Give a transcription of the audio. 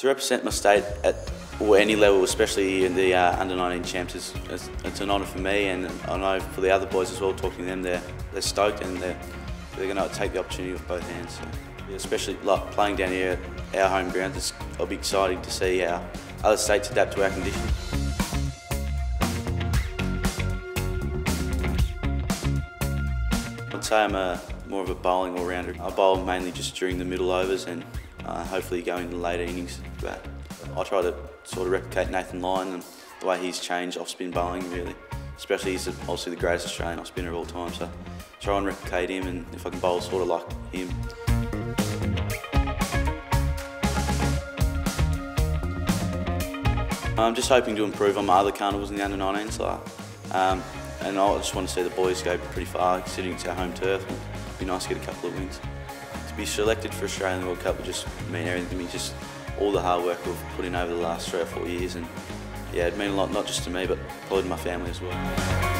To represent my state at or any level, especially in the uh, under 19 champs, is, is, it's an honour for me, and I know for the other boys as well. Talking to them, they're they're stoked and they're they're going to take the opportunity with both hands. So, especially like playing down here at our home ground, it's, it'll be exciting to see how other states adapt to our conditions. I'd say I'm a, more of a bowling all-rounder. I bowl mainly just during the middle overs and uh, hopefully go into later innings. But I try to sort of replicate Nathan Lyon and the way he's changed off-spin bowling really. Especially he's obviously the greatest Australian off-spinner of all time, so try and replicate him and if I can bowl sort of like him. I'm just hoping to improve on my other carnivals in the under 19s. Like, um, and I just want to see the boys go pretty far, considering it's our home turf. It'd be nice to get a couple of wins. To be selected for Australian World Cup would just mean everything to me, just all the hard work we've put in over the last three or four years. And yeah, it'd mean a lot, not just to me, but probably to my family as well.